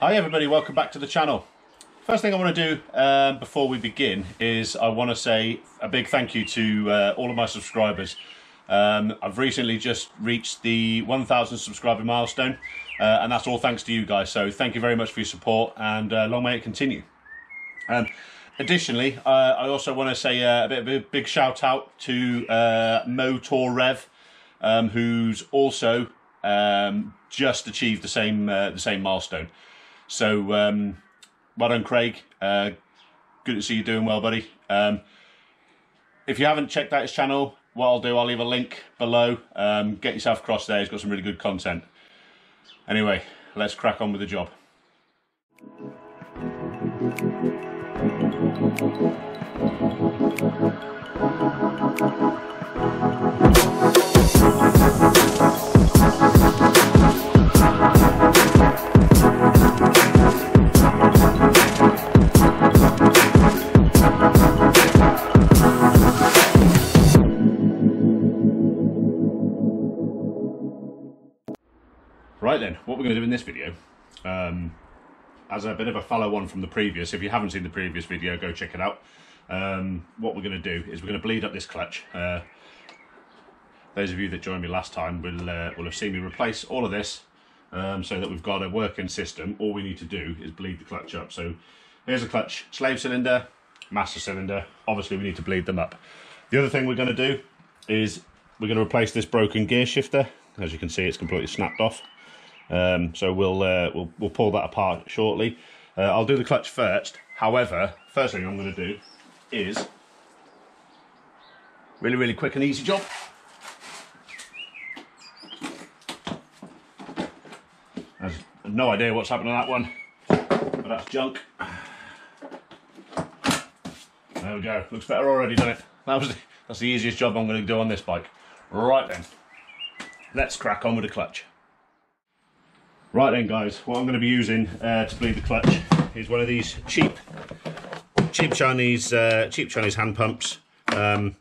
Hi everybody, welcome back to the channel. First thing I want to do um, before we begin is I want to say a big thank you to uh, all of my subscribers. Um, I've recently just reached the 1000 subscriber milestone uh, and that's all thanks to you guys. So thank you very much for your support and uh, long may it continue. Um, additionally, uh, I also want to say uh, a bit of a big shout out to uh, Motourev, um, who's also um, just achieved the same the same milestone. So, um, well done, Craig. Uh, good to see you doing well, buddy. Um, if you haven't checked out his channel, what I'll do, I'll leave a link below. Um, get yourself across there. He's got some really good content. Anyway, let's crack on with the job. We're going to do in this video, um, as a bit of a follow on from the previous, if you haven't seen the previous video, go check it out. Um, what we're going to do is we're going to bleed up this clutch. Uh, those of you that joined me last time will, uh, will have seen me replace all of this um, so that we've got a working system. All we need to do is bleed the clutch up. So here's a clutch, slave cylinder, master cylinder. Obviously we need to bleed them up. The other thing we're going to do is we're going to replace this broken gear shifter. As you can see, it's completely snapped off. Um, so we'll, uh, we'll we'll pull that apart shortly. Uh, I'll do the clutch first. However, first thing I'm going to do is really really quick and easy job. I've no idea what's happened to that one, but that's junk. There we go. Looks better already, doesn't it? That was the, that's the easiest job I'm going to do on this bike. Right then, let's crack on with the clutch. Right then guys, what I'm going to be using uh, to bleed the clutch is one of these cheap, cheap Chinese, uh, cheap Chinese hand pumps. Um,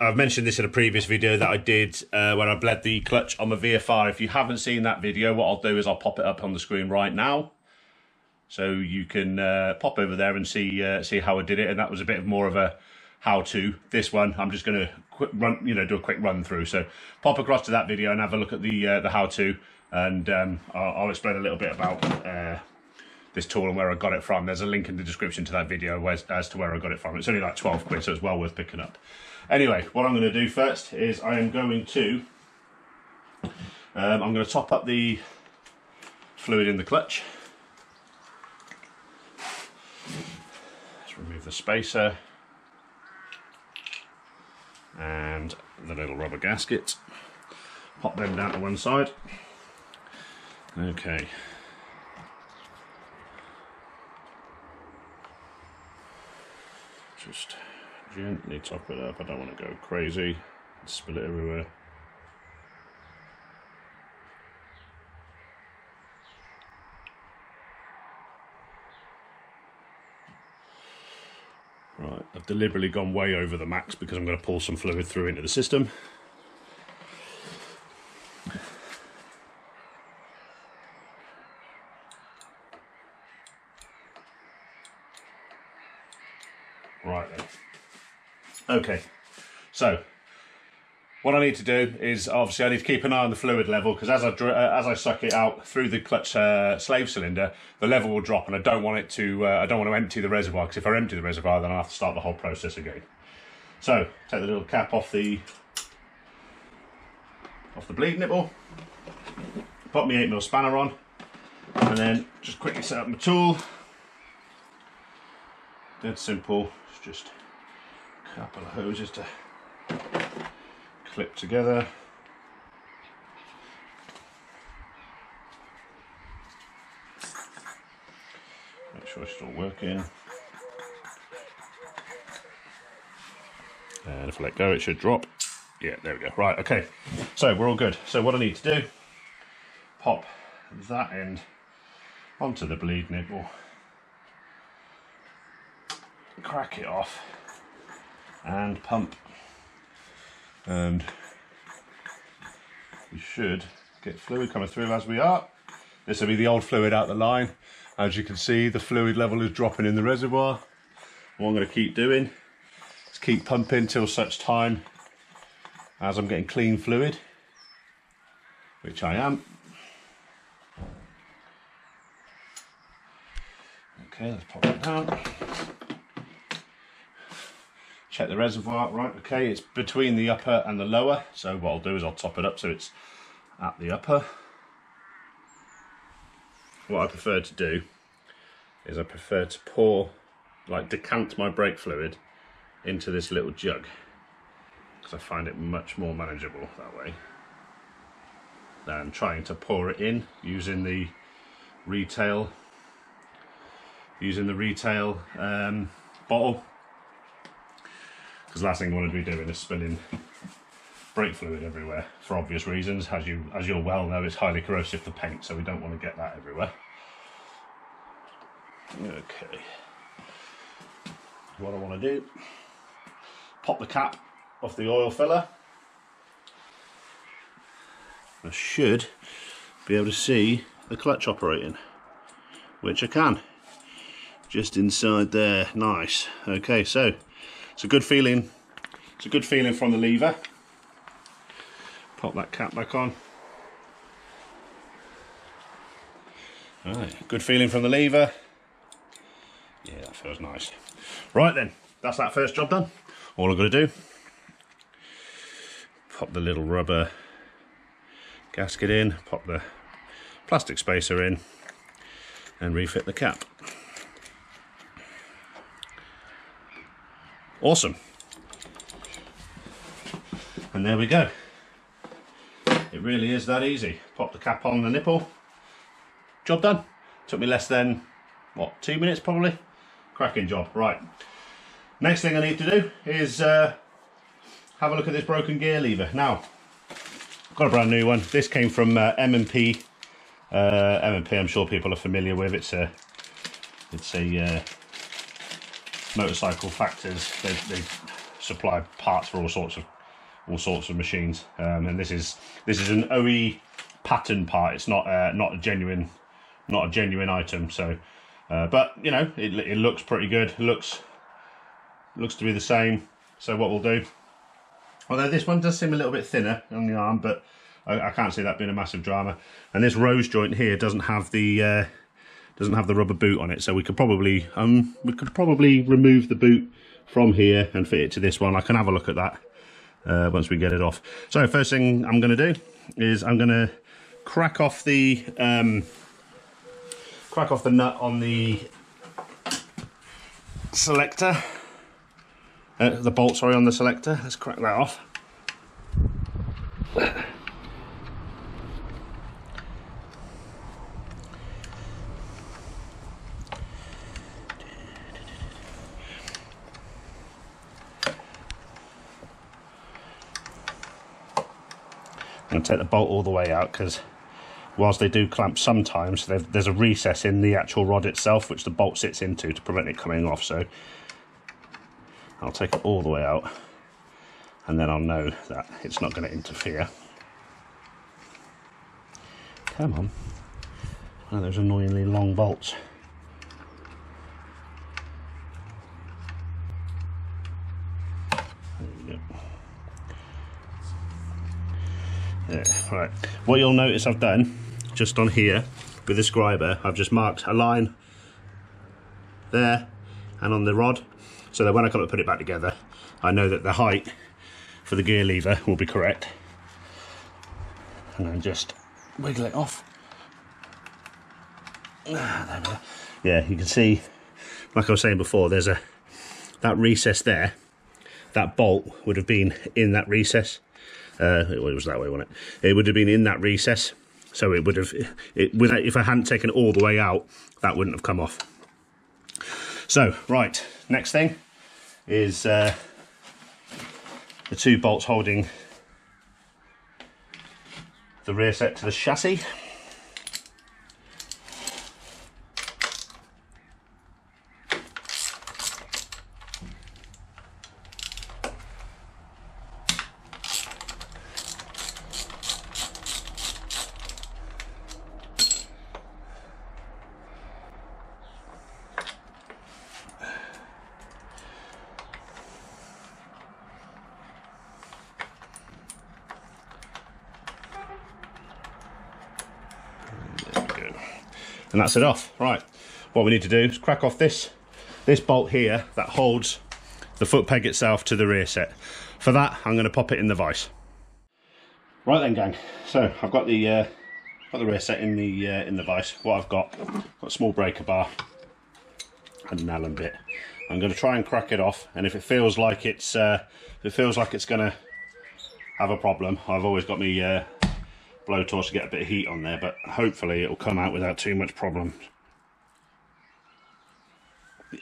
I've mentioned this in a previous video that I did uh, when I bled the clutch on my VFR. If you haven't seen that video, what I'll do is I'll pop it up on the screen right now. So you can uh, pop over there and see uh, see how I did it. And that was a bit more of a how-to. This one, I'm just going to run, you know, do a quick run through. So pop across to that video and have a look at the uh, the how-to and um, I'll, I'll, explain a little bit about uh, this tool and where I got it from. There's a link in the description to that video as, as to where I got it from. It's only like 12 quid, so it's well worth picking up. Anyway, what I'm going to do first is I am going to, um, I'm going to top up the fluid in the clutch. Let's remove the spacer and the little rubber gasket. Pop them down to one side. Okay. Just gently top it up. I don't want to go crazy. Spill it everywhere. Right, I've deliberately gone way over the max because I'm going to pull some fluid through into the system. Right then. Okay, so what I need to do is obviously I need to keep an eye on the fluid level because as I uh, as I suck it out through the clutch uh, slave cylinder, the level will drop, and I don't want it to uh, I don't want to empty the reservoir because if I empty the reservoir, then I have to start the whole process again. So take the little cap off the off the bleed nipple, put my 8mm spanner on, and then just quickly set up my tool. Dead simple It's just a couple of hoses to clip together. Make sure it's still working. And if I let go, it should drop. Yeah, there we go. Right, okay. So we're all good. So what I need to do, pop that end onto the bleed nipple crack it off and pump and we should get fluid coming through as we are This will be the old fluid out the line. As you can see, the fluid level is dropping in the reservoir. What I'm going to keep doing is keep pumping till such time as I'm getting clean fluid, which I am. Okay, let's pop that down. Check the reservoir, right, okay, it's between the upper and the lower, so what I'll do is I'll top it up so it's at the upper. What I prefer to do is I prefer to pour, like decant my brake fluid into this little jug because I find it much more manageable that way than trying to pour it in using the retail using the retail um, bottle because last thing I want to be doing is spilling brake fluid everywhere for obvious reasons. As you as you'll well know it's highly corrosive to paint so we don't want to get that everywhere. Okay. What I want to do pop the cap off the oil filler. I should be able to see the clutch operating which I can. Just inside there. Nice. Okay so it's a good feeling. It's a good feeling from the lever. Pop that cap back on. Right, good feeling from the lever. Yeah that feels nice. Right then that's that first job done. All I've got to do pop the little rubber gasket in pop the plastic spacer in and refit the cap Awesome. And there we go. It really is that easy. Pop the cap on the nipple. Job done. Took me less than, what, two minutes probably? Cracking job. Right. Next thing I need to do is uh, have a look at this broken gear lever. Now, I've got a brand new one. This came from uh, M&P. Uh, M&P I'm sure people are familiar with. It's a, it's a uh, motorcycle factors. They, they supply parts for all sorts of all sorts of machines, um, and this is this is an OE pattern part. It's not uh, not a genuine not a genuine item. So, uh, but you know, it, it looks pretty good. Looks looks to be the same. So what we'll do, although this one does seem a little bit thinner on the arm, but I, I can't see that being a massive drama. And this rose joint here doesn't have the uh, doesn't have the rubber boot on it so we could probably um we could probably remove the boot from here and fit it to this one. I can have a look at that uh, once we get it off. So first thing I'm going to do is I'm going to crack off the um, crack off the nut on the selector. Uh, the bolt sorry on the selector. Let's crack that off To take the bolt all the way out because whilst they do clamp sometimes, there's a recess in the actual rod itself which the bolt sits into to prevent it coming off. So I'll take it all the way out and then I'll know that it's not going to interfere. Come on. One of those annoyingly long bolts. Right. What you'll notice I've done, just on here, with the scriber, I've just marked a line there and on the rod, so that when I come to put it back together, I know that the height for the gear lever will be correct. And then just wiggle it off. Ah, yeah, you can see, like I was saying before, there's a that recess there. That bolt would have been in that recess uh, it was that way, wasn't it? It would have been in that recess, so it would have. It without if I hadn't taken it all the way out, that wouldn't have come off. So right, next thing is uh, the two bolts holding the rear set to the chassis. And that's it off. Right, what we need to do is crack off this, this bolt here that holds the foot peg itself to the rear set. For that, I'm going to pop it in the vise. Right then, gang. So I've got the uh, got the rear set in the uh, in the vise. What I've got, got a small breaker bar and an Allen bit. I'm going to try and crack it off, and if it feels like it's uh, if it feels like it's going to have a problem, I've always got my uh, blowtorch to get a bit of heat on there, but hopefully it'll come out without too much problem.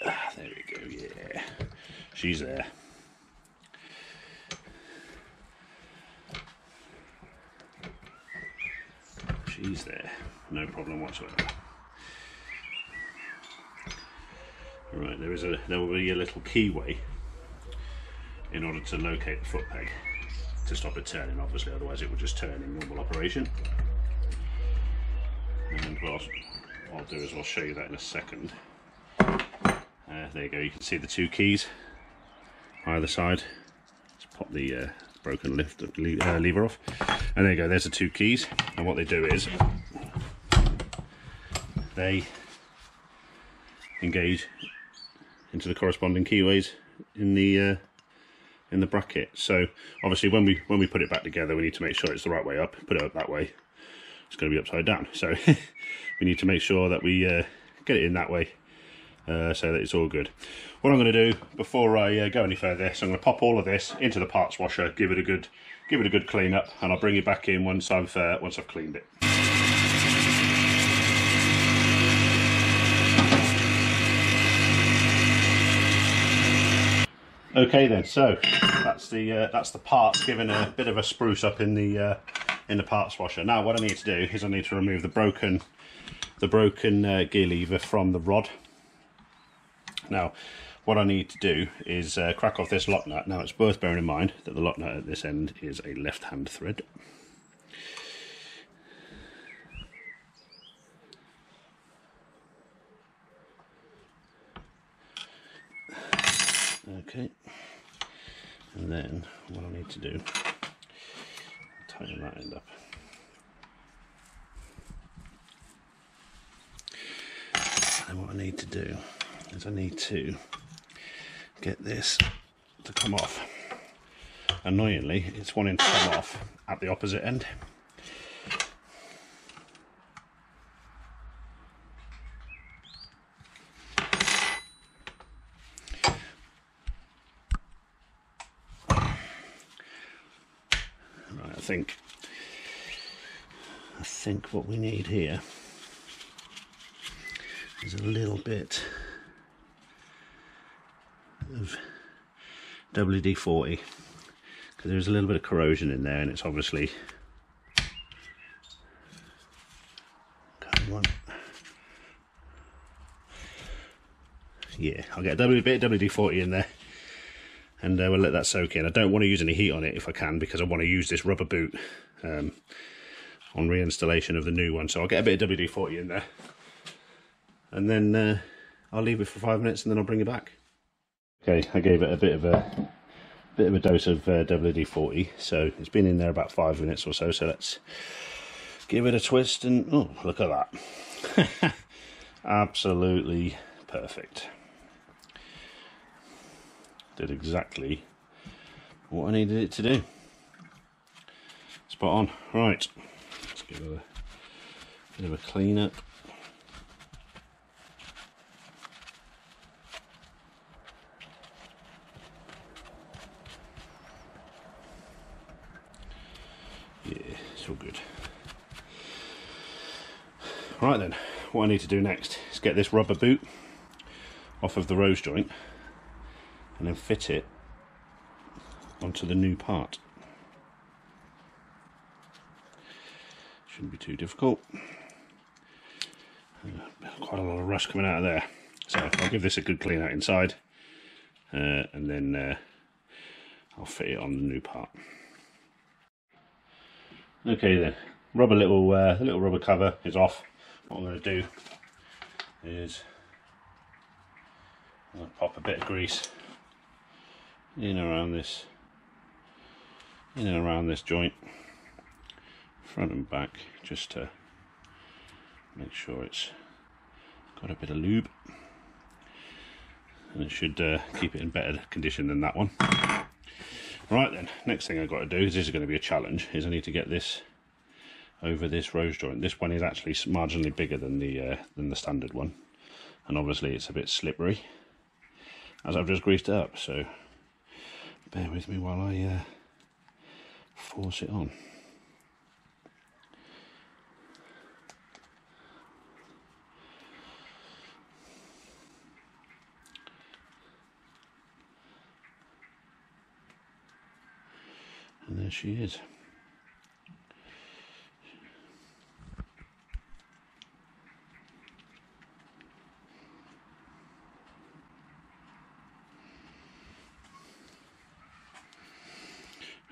Ah, there we go. Yeah, she's there. She's there, no problem whatsoever. Right, there is a there will be a little keyway in order to locate the foot peg to stop it turning obviously otherwise it will just turn in normal operation. And what I'll, do is I'll show you that in a second. Uh, there you go you can see the two keys either side. Let's pop the uh, broken lift uh, lever off. And there you go there's the two keys. And what they do is they engage into the corresponding keyways in the uh, in the bracket. So obviously when we when we put it back together, we need to make sure it's the right way up. Put it up that way, it's going to be upside down. So we need to make sure that we uh, get it in that way uh, so that it's all good. What I'm going to do before I uh, go any further, so I'm going to pop all of this into the parts washer, give it a good give it a good clean up, and I'll bring it back in once I've uh, once I've cleaned it. Okay then, so that's the uh, that's the parts given a bit of a spruce up in the uh, in the parts washer. Now what I need to do is I need to remove the broken the broken uh, gear lever from the rod. Now what I need to do is uh, crack off this lock nut. Now it's worth bearing in mind that the lock nut at this end is a left hand thread. Okay, and then what I need to do, tighten that end up. And what I need to do is I need to get this to come off. Annoyingly, it's wanting to come off at the opposite end. Think. I think what we need here is a little bit of WD-40 because there's a little bit of corrosion in there and it's obviously yeah I'll get a bit of WD-40 in there and uh, we'll let that soak in. I don't want to use any heat on it if I can because I want to use this rubber boot um, on reinstallation of the new one. So I'll get a bit of WD-40 in there and then uh, I'll leave it for five minutes and then I'll bring it back. Okay, I gave it a bit of a bit of a dose of uh, WD-40 so it's been in there about five minutes or so so let's give it a twist and oh look at that absolutely perfect did exactly what I needed it to do. Spot on. Right, let's give it a bit of a clean up. Yeah, it's all good. Right then, what I need to do next is get this rubber boot off of the rose joint and then fit it onto the new part. Shouldn't be too difficult. Uh, quite a lot of rust coming out of there. So I'll give this a good clean out inside uh, and then uh, I'll fit it on the new part. Okay then, rubber little uh, little rubber cover is off. What I'm going to do is pop a bit of grease in around this in and around this joint front and back just to make sure it's got a bit of lube. And it should uh, keep it in better condition than that one. Right then next thing I've got to do is this is going to be a challenge is I need to get this over this rose joint. This one is actually marginally bigger than the uh, than the standard one. And obviously it's a bit slippery as I've just greased it up so bear with me while I uh, force it on And there she is.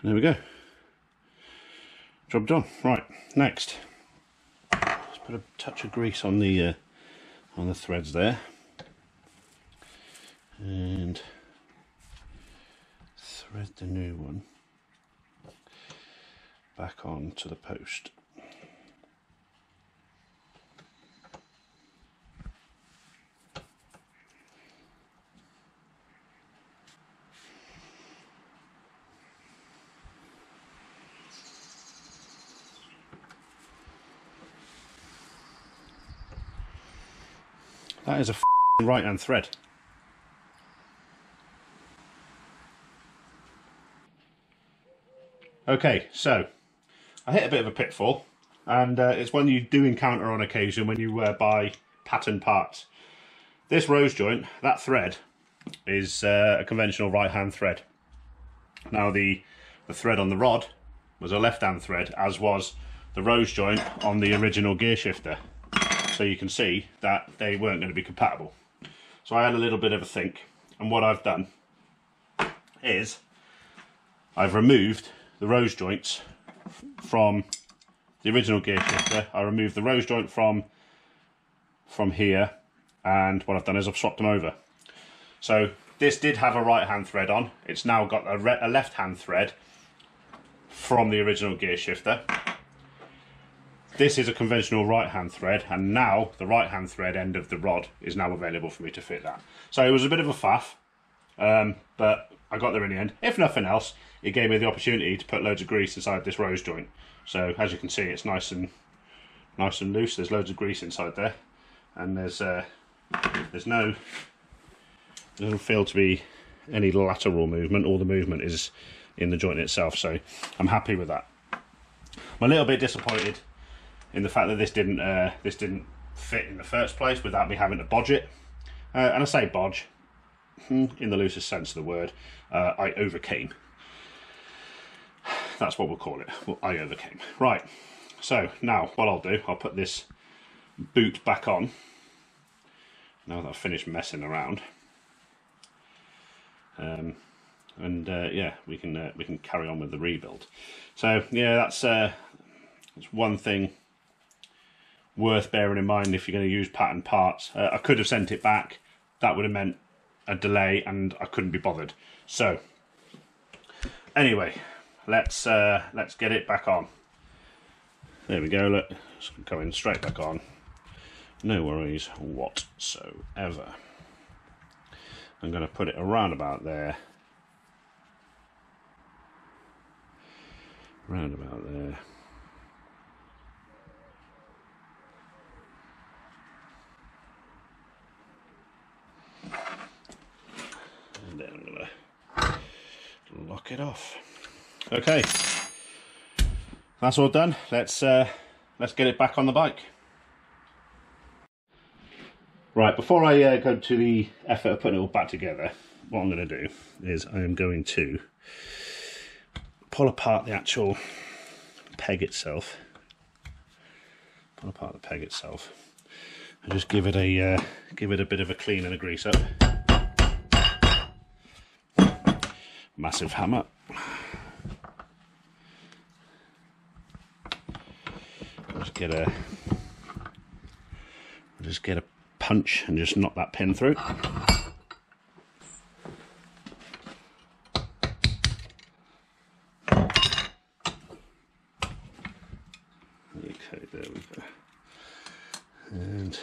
There we go. Job done. Right, next. Let's put a touch of grease on the uh, on the threads there. And thread the new one back on to the post. That is a right hand thread. Okay, so I hit a bit of a pitfall, and uh, it's one you do encounter on occasion when you uh, buy pattern parts. This rose joint, that thread, is uh, a conventional right-hand thread. Now the, the thread on the rod was a left-hand thread, as was the rose joint on the original gear shifter. So you can see that they weren't going to be compatible. So I had a little bit of a think, and what I've done is I've removed the rose joints from the original gear shifter. I removed the rose joint from from here and what I've done is I've swapped them over. So this did have a right hand thread on. It's now got a, a left hand thread from the original gear shifter. This is a conventional right hand thread and now the right hand thread end of the rod is now available for me to fit that. So it was a bit of a faff um, but I got there in the end. If nothing else, it gave me the opportunity to put loads of grease inside this rose joint. So as you can see, it's nice and nice and loose. There's loads of grease inside there, and there's uh, there's no doesn't feel to be any lateral movement. All the movement is in the joint itself. So I'm happy with that. I'm a little bit disappointed in the fact that this didn't uh, this didn't fit in the first place without me having to bodge it. Uh, and I say bodge hmm, in the loosest sense of the word. Uh, I overcame that's what we'll call it. Well, I overcame. Right, so now what I'll do, I'll put this boot back on. Now that I've finished messing around. Um, and uh, yeah, we can uh, we can carry on with the rebuild. So yeah, that's uh, that's one thing worth bearing in mind if you're going to use pattern parts. Uh, I could have sent it back. That would have meant a delay, and I couldn't be bothered. So anyway, let's uh, let's get it back on. There we go, look, it's going straight back on. No worries whatsoever. I'm going to put it around about there. Round about there. And then I'm going to lock it off. Okay, that's all done. Let's uh, let's get it back on the bike. Right, before I uh, go to the effort of putting it all back together, what I'm going to do is I am going to pull apart the actual peg itself. Pull apart the peg itself, and just give it a uh, give it a bit of a clean and a grease up. Massive hammer. Just get a just get a punch and just knock that pin through. Okay, there we go. And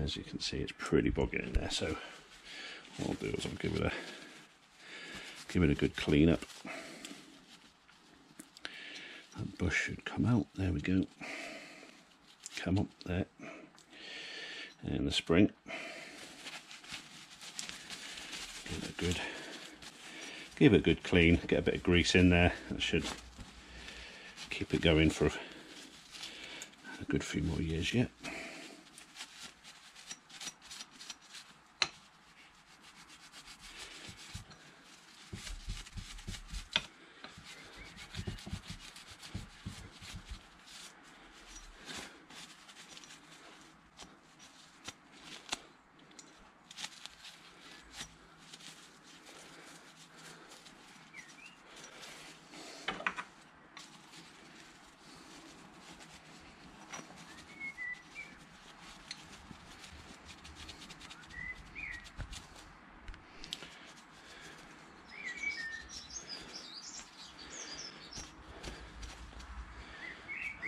As you can see, it's pretty bogging in there. So what I'll do is I'll give it a give it a good clean up. That bush should come out. There we go. Come up there. And the spring. Give it a good give it a good clean, get a bit of grease in there. That should keep it going for a good few more years yet.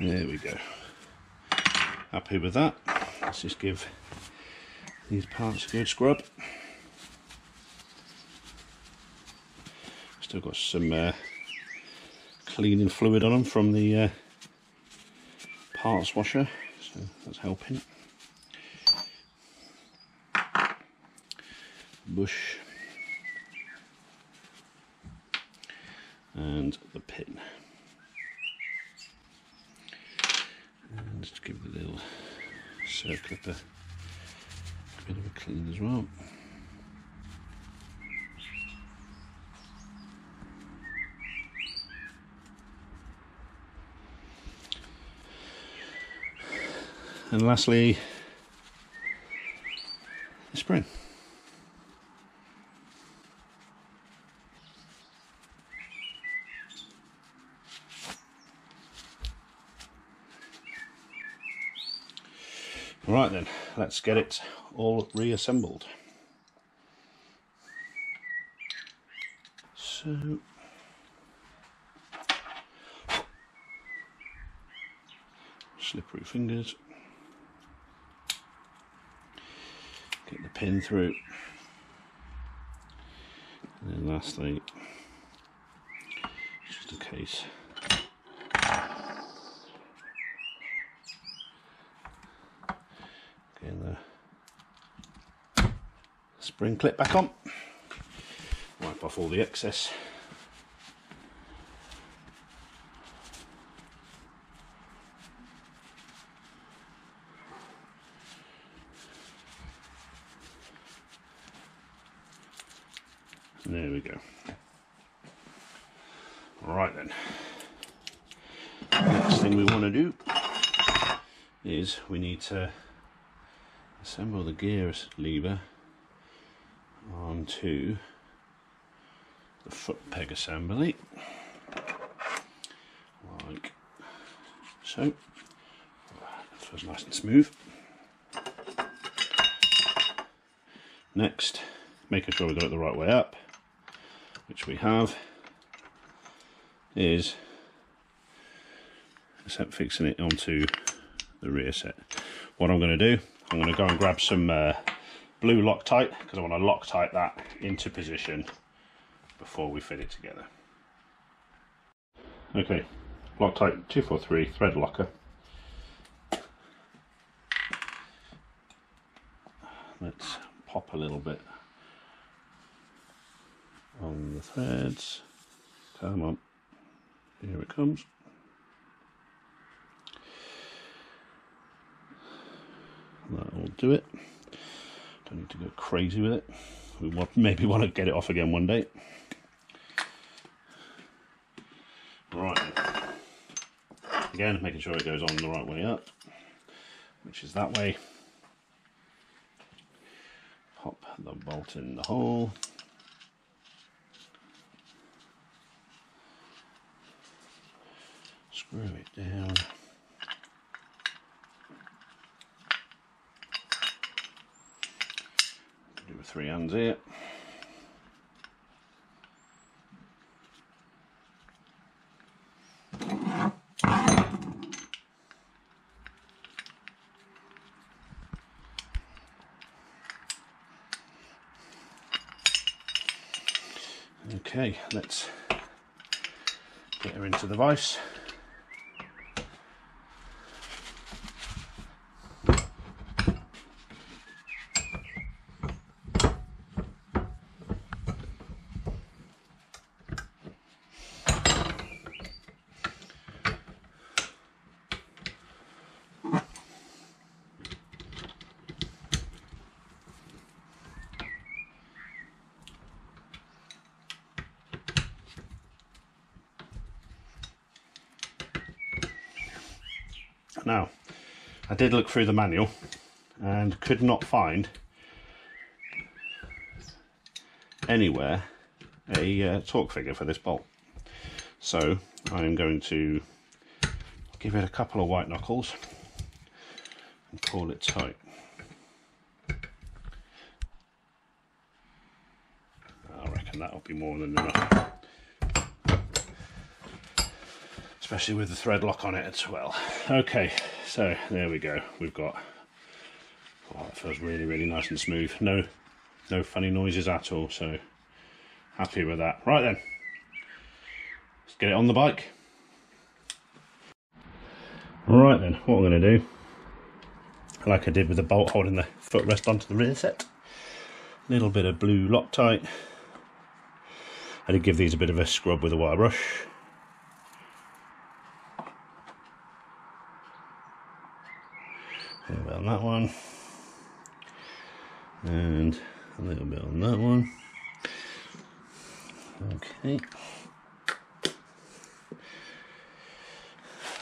There we go. Happy with that. Let's just give these parts a good scrub. Still got some uh, cleaning fluid on them from the uh, parts washer, so that's helping. Bush and the pin. And just give it a little circlip a bit of a clean as well. And lastly, the spring. Right then, let's get it all reassembled. So, slippery fingers. Get the pin through. And then lastly, just a case getting the spring clip back on. Wipe off all the excess. There we go. Right then. Next thing we want to do is we need to assemble the gear lever onto the foot peg assembly. Like so. That feels nice and smooth. Next making sure we got it the right way up which we have is fixing it onto the rear set. What I'm going to do I'm going to go and grab some uh, blue Loctite because I want to Loctite that into position before we fit it together. Okay, Loctite 243 thread locker. Let's pop a little bit on the threads. Come on, here it comes. that will do it. Don't need to go crazy with it. We want, maybe want to get it off again one day. Right. Again making sure it goes on the right way up which is that way. Pop the bolt in the hole. Screw it down with three hands here. Okay, let's get her into the vise. Now, I did look through the manual and could not find anywhere a uh, torque figure for this bolt. So I'm going to give it a couple of white knuckles and pull it tight. I reckon that'll be more than enough. Especially with the thread lock on it as well. Okay, so there we go. We've got, oh, that feels really, really nice and smooth. No, no funny noises at all, so happy with that. Right then, let's get it on the bike. Alright then, what I'm going to do, like I did with the bolt holding the footrest onto the rear set, a little bit of blue Loctite. I did give these a bit of a scrub with a wire brush. A little bit on that one. And a little bit on that one. Okay.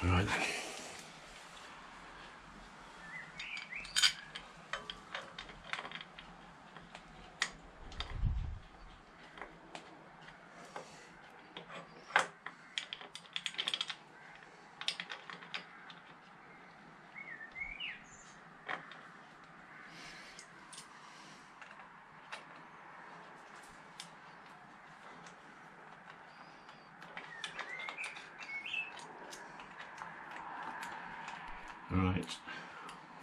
Right. Right.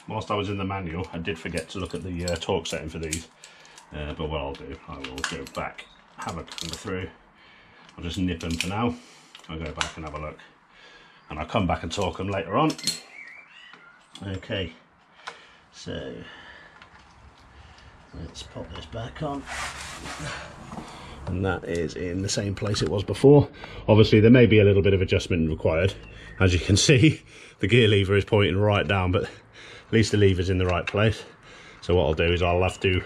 Whilst I was in the manual, I did forget to look at the uh, torque setting for these. Uh, but what I'll do, I will go back, have a go through. I'll just nip them for now. I'll go back and have a look. And I'll come back and torque them later on. Okay, so let's pop this back on. And that is in the same place it was before. Obviously there may be a little bit of adjustment required. As you can see, the gear lever is pointing right down, but at least the lever's in the right place. So what I'll do is I'll have to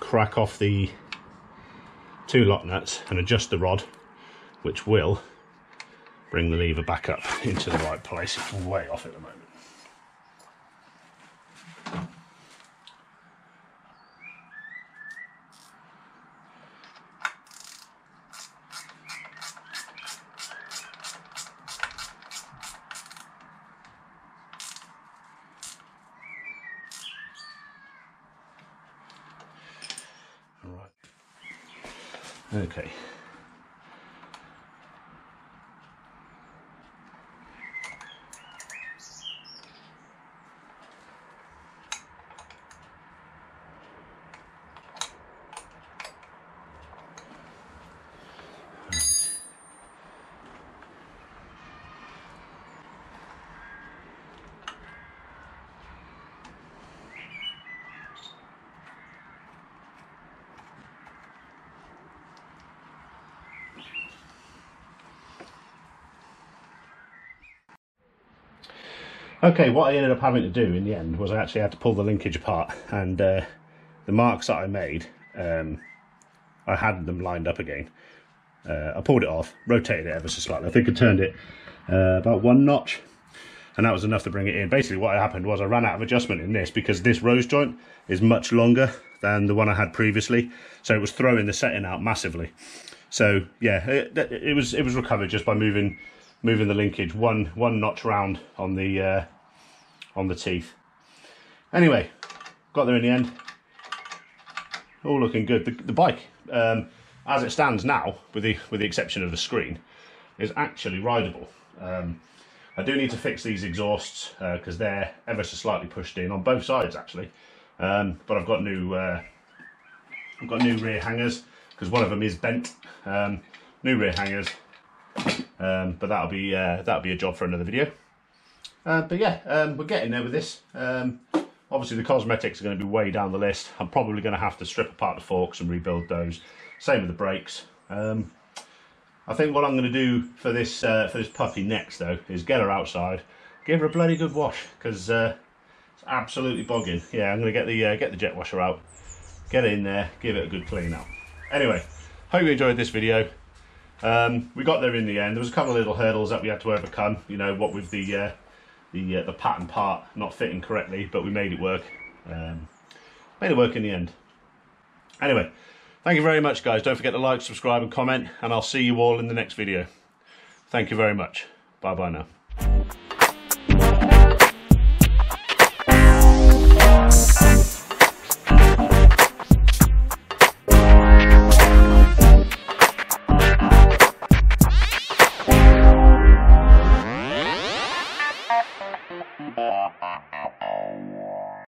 crack off the two lock nuts and adjust the rod, which will bring the lever back up into the right place. It's way off at the moment. Okay. Okay, what I ended up having to do in the end was I actually had to pull the linkage apart and uh, the marks that I made, um, I had them lined up again. Uh, I pulled it off, rotated it ever so slightly. I think I turned it uh, about one notch and that was enough to bring it in. Basically what happened was I ran out of adjustment in this because this rose joint is much longer than the one I had previously. So it was throwing the setting out massively. So yeah, it, it was it was recovered just by moving moving the linkage one one notch round on the uh, on the teeth. Anyway, got there in the end. All looking good. The, the bike, um, as it stands now, with the with the exception of the screen, is actually rideable. Um, I do need to fix these exhausts because uh, they're ever so slightly pushed in on both sides actually. Um, but I've got new uh, I've got new rear hangers because one of them is bent. Um, new rear hangers, um, but that'll be uh, that'll be a job for another video. Uh, but yeah, um, we're getting there with this. Um, obviously, the cosmetics are going to be way down the list. I'm probably going to have to strip apart the forks and rebuild those. Same with the brakes. Um, I think what I'm going to do for this uh, for this puppy next though is get her outside, give her a bloody good wash because uh, it's absolutely bogging. Yeah, I'm going to get the uh, get the jet washer out, get in there, give it a good clean out. Anyway, hope you enjoyed this video. Um, we got there in the end. There was a couple of little hurdles that we had to overcome. You know, what with the uh, the uh, the pattern part not fitting correctly, but we made it work. Um, made it work in the end. Anyway, thank you very much, guys. Don't forget to like, subscribe, and comment, and I'll see you all in the next video. Thank you very much. Bye bye now.